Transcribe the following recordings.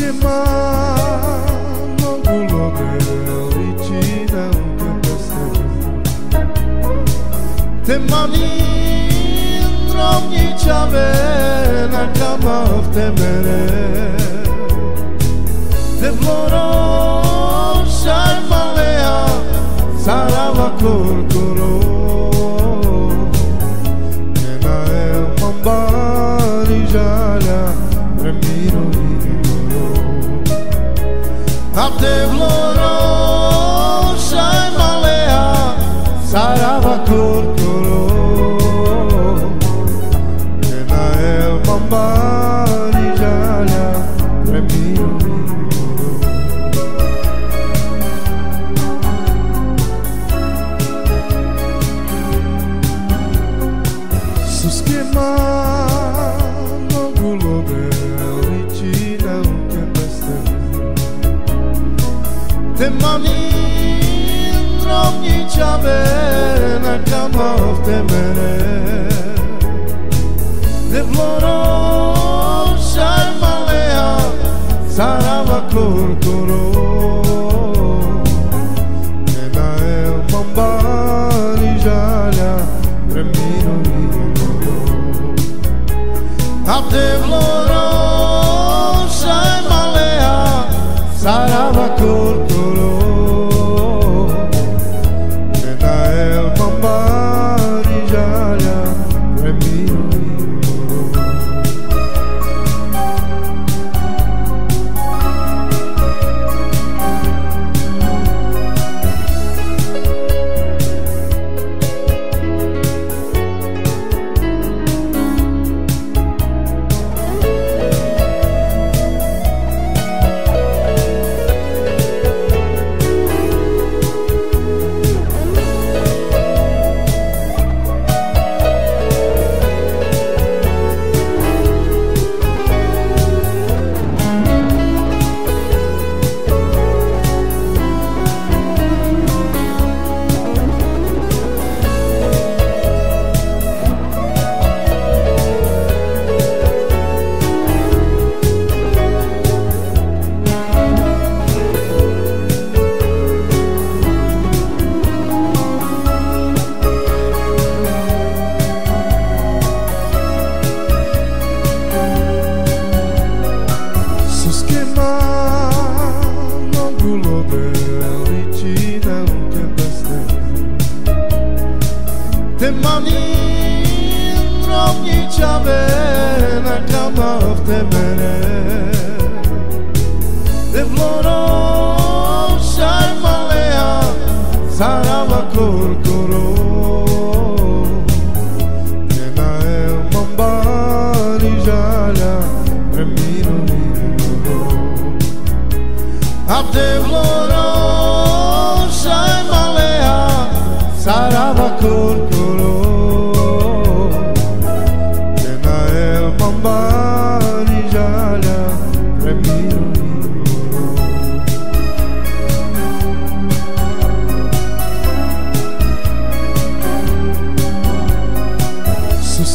queimar logo, logo eu e tira o que Te manindrom ni te vloro, shai malea, saravakor. 사랑과 꿀꾸로 내 나의 뻔뻔히 자냐 내 미로리로 앞대로 사랑과 꿀꾸로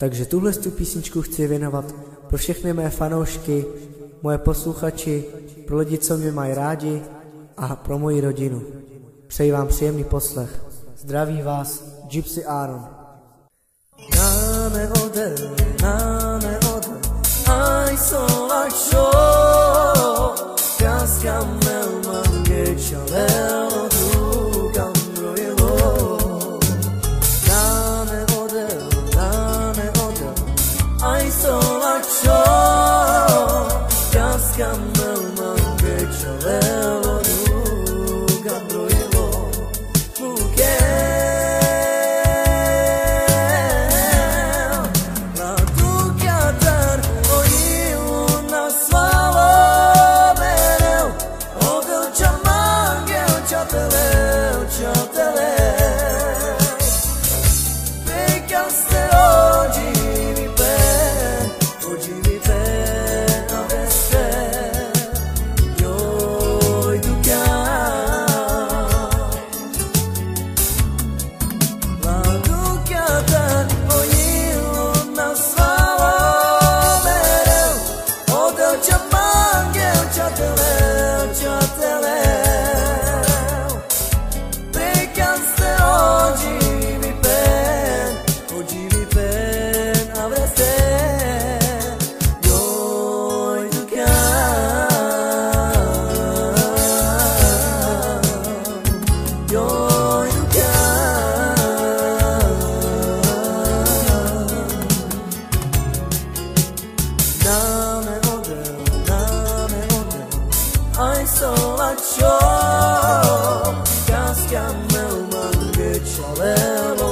Takže tuhle tu písničku chci věnovat pro všechny mé fanoušky, moje posluchači, pro lidi, co mě mají rádi a pro moji rodinu. Přeji vám příjemný poslech. Zdraví vás Gypsy Aaron. Na neode, na neode, aj solak šo, piaskam melman gečalelo dugam allaccio Casca nel mangue cialeno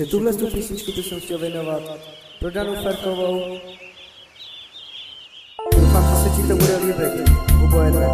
Takže tuhle tu písničku bych chtěl věnovat pro Danu Ferkovou. Doufám, že se ti to bude líbit. Oboje dvě.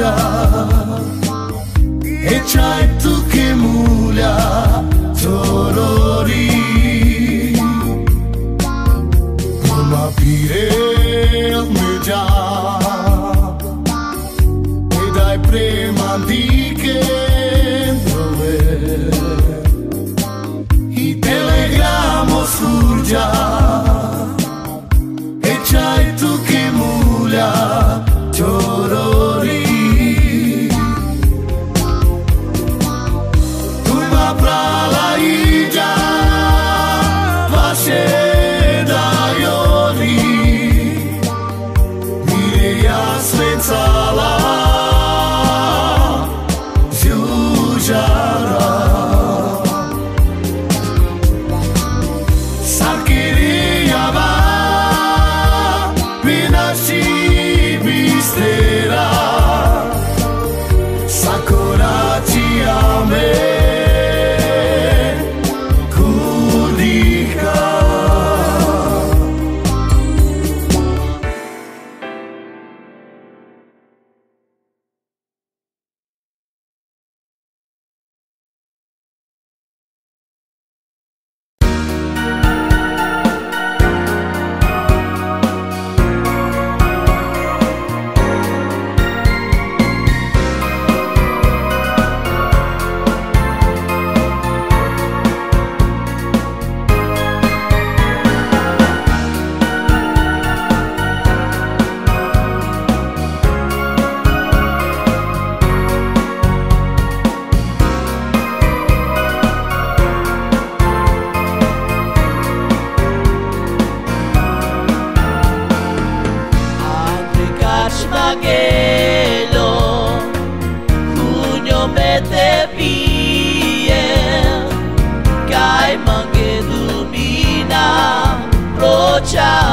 Georgia.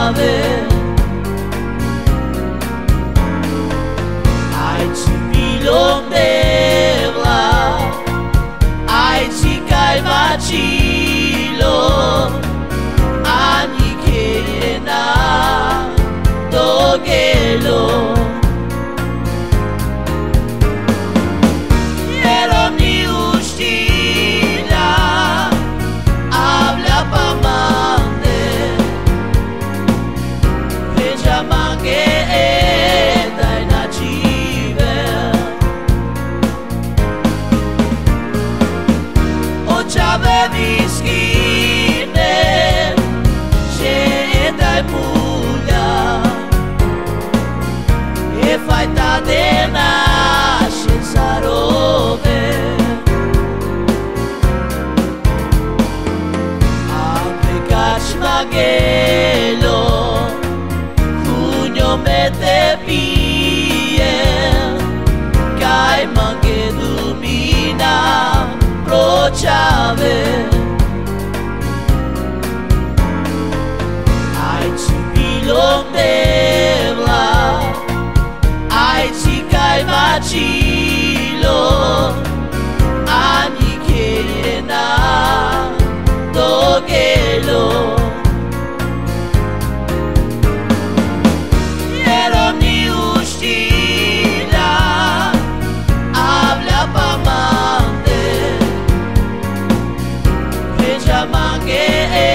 another mangue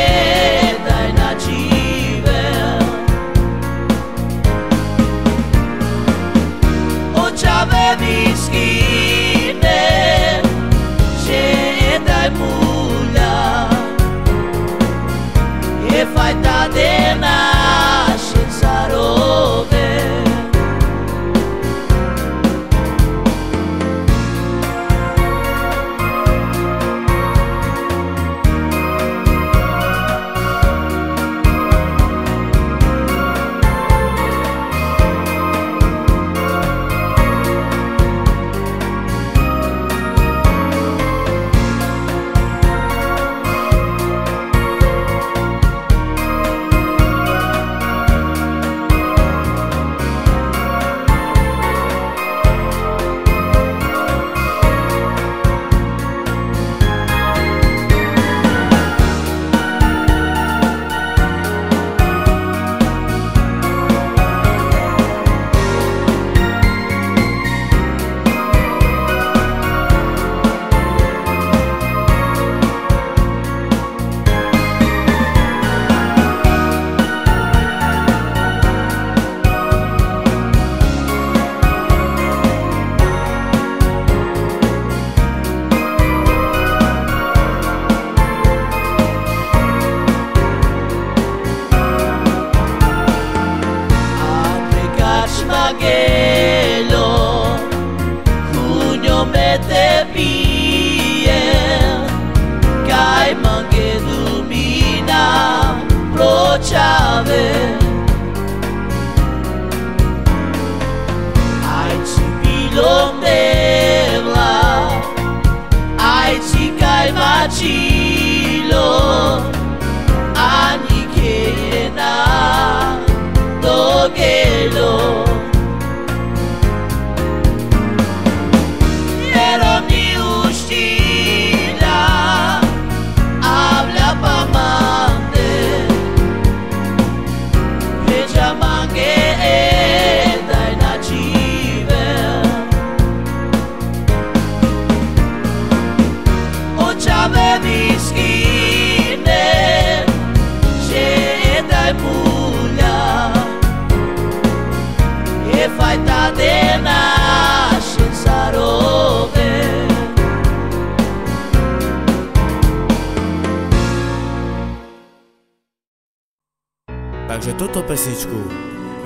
pesničku.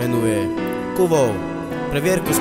Venuje Kuvo pre Vierku z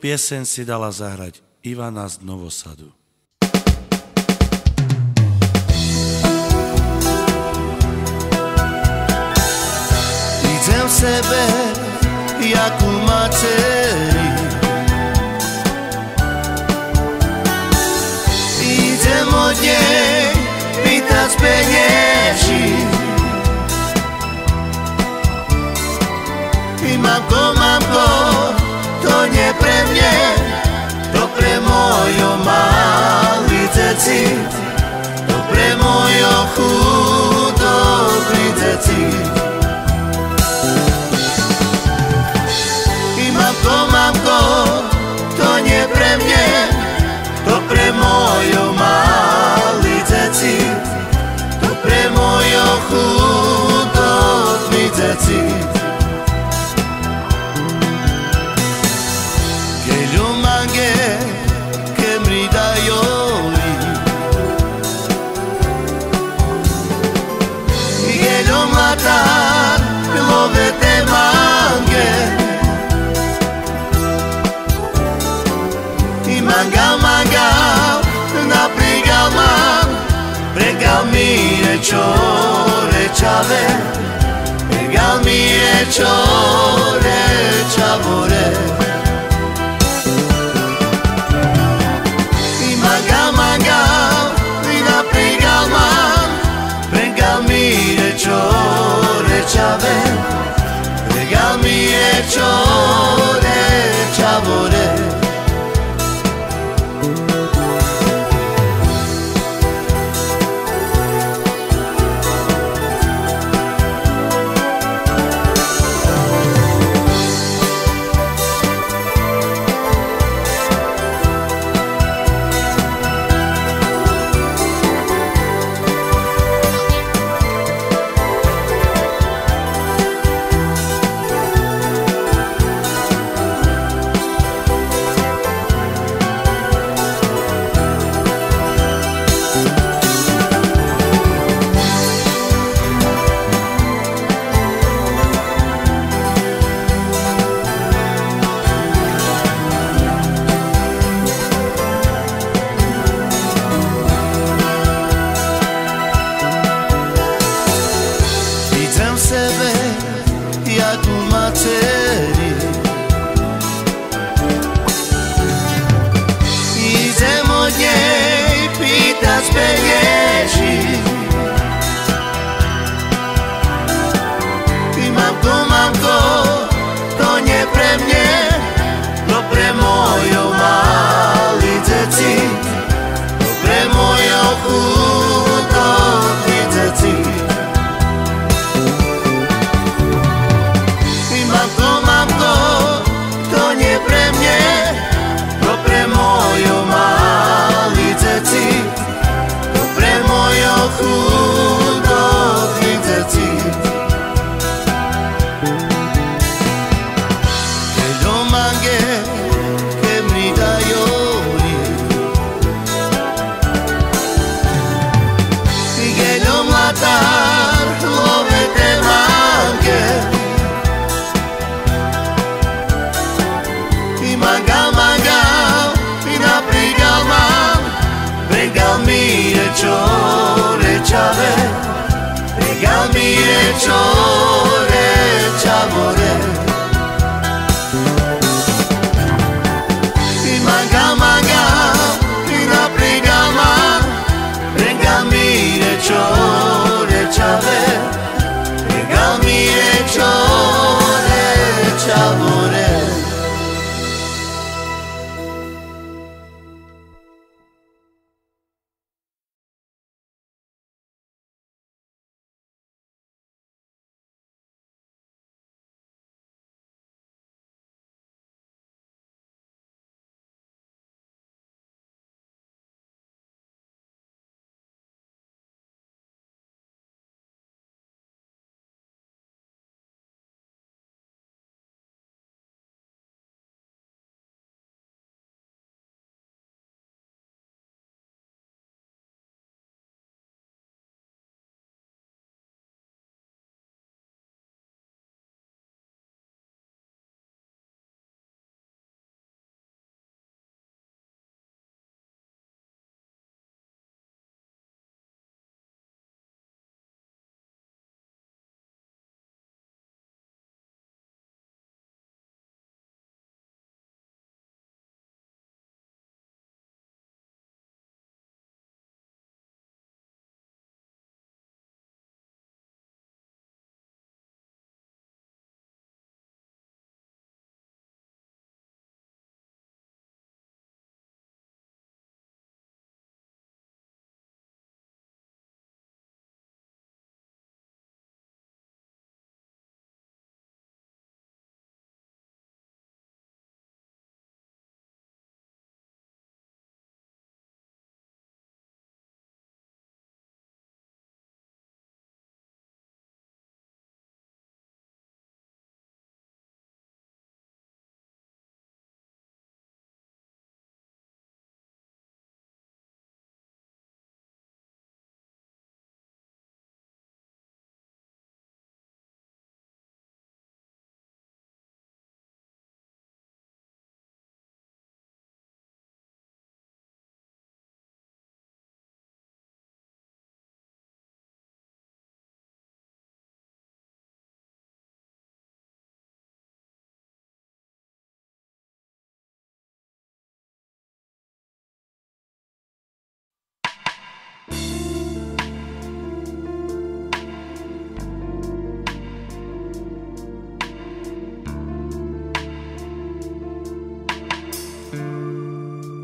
pieseň si dala zahrať Ivana z Novosadu. Widzę sebe jak u maceri od niej pytać pieniędzy I mam je pre mne, to pre mojo malice cít, to pre mojo chudoblice cít. I mamko, mamko, to nie pre mne, to pre mojo malice cít, to pre mojo chudoblice cít. 저래 차보래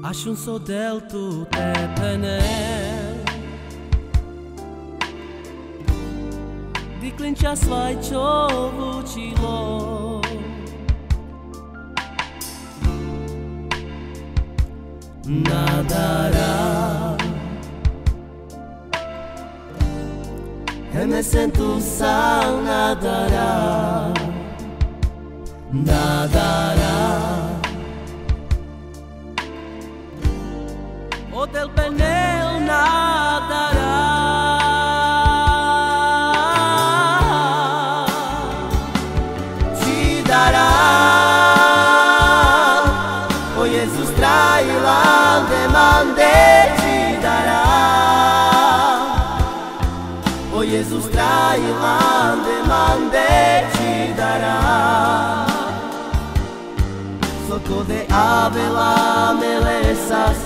Asciunso del tu tepenel Diklin čas vajčo vučilo Nadará Hemesen tu sal nadará Nadará nadará. Te dará. O Jesus trai lá demande te dará. O Jesus trai lá demande te dará. só Soco de ave mereças.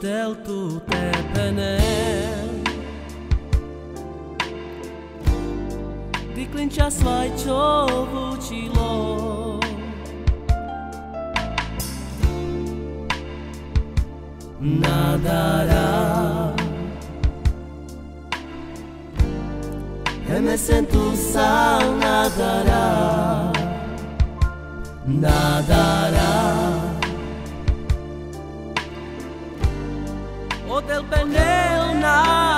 deltu tepenel Diklinča svajčovu čilo Nadara. Hemesen tu sal nadara. Nadara. open.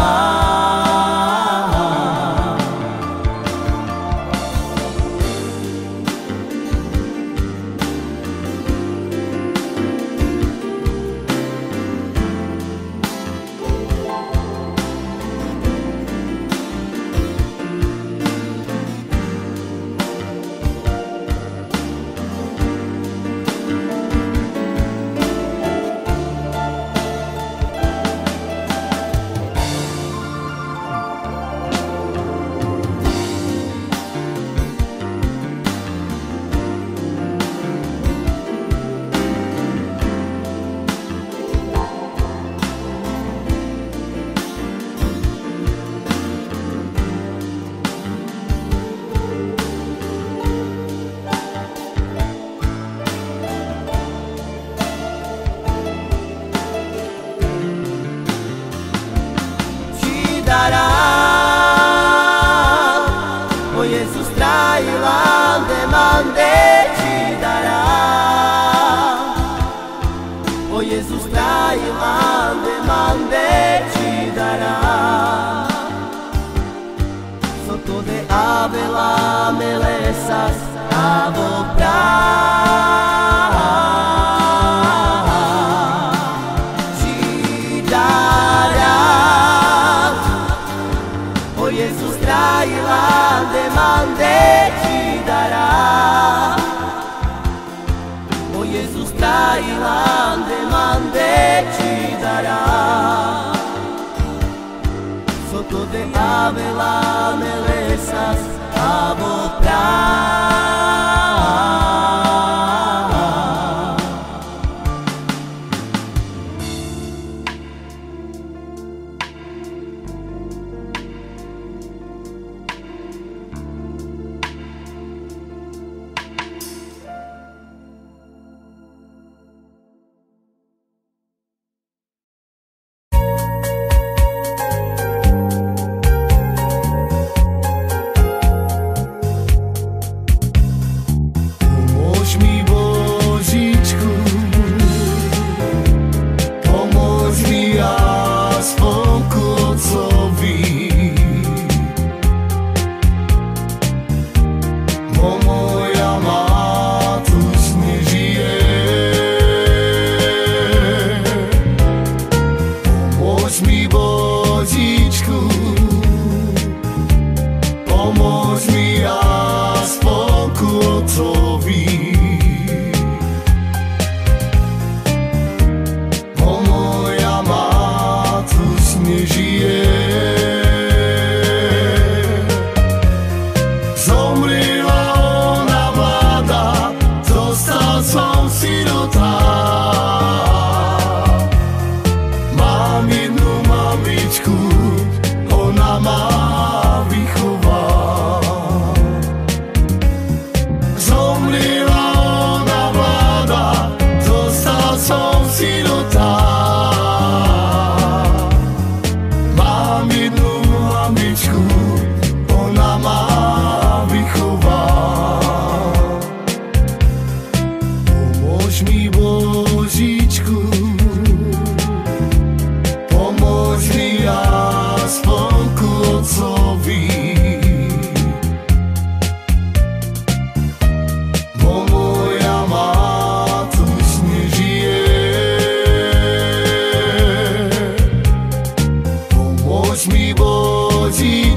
باش میبازی